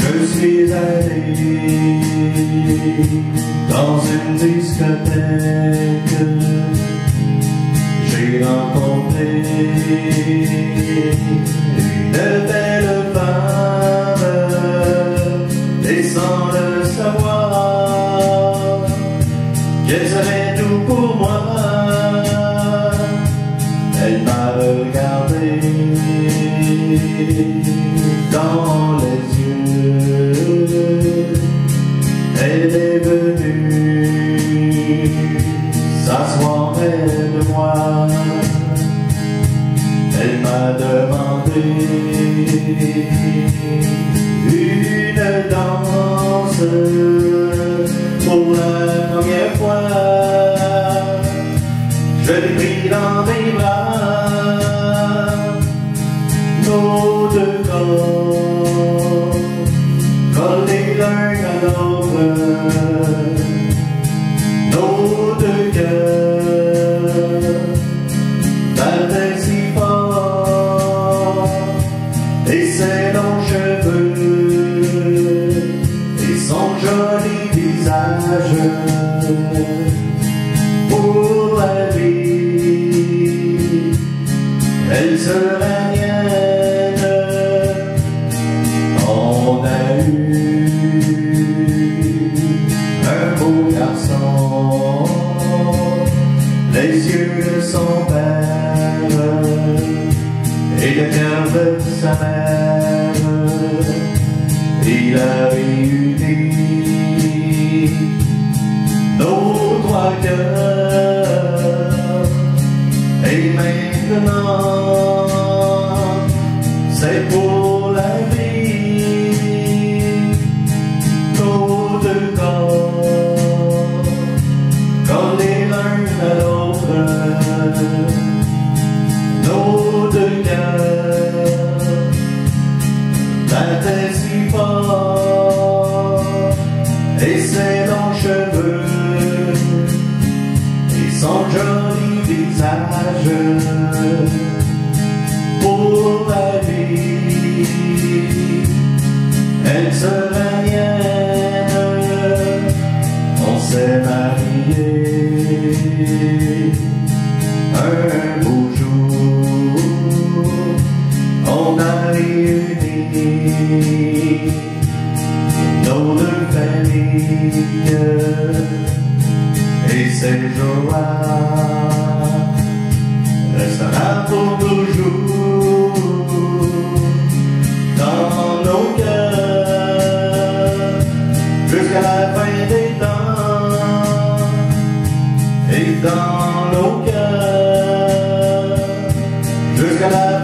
Je suis allé dans une discothèque. J'ai rencontré une belle femme et sans le savoir qu'elle savait tout pour moi. Elle m'a regardé dans les yeux. Elle est venue s'asseoir près de moi. Elle m'a demandé une danse pour la longs cheveux et son joli visage pour la vie, elle serait mienne. On a eu un beau garçon, les yeux de son sa mère. Il a réuni nos trois cœurs. Et maintenant, c'est pour la vie, nos deux corps, collés l'un à l'autre, et ses longs cheveux et son joli visage. Pour la vie. Elle serait mienne, on s'est mariés. Un beau jour, on a réuni notre famille et ces jours-là restera pour toujours dans nos cœurs jusqu'à la fin des temps. Et dans nos cœurs jusqu'à la fin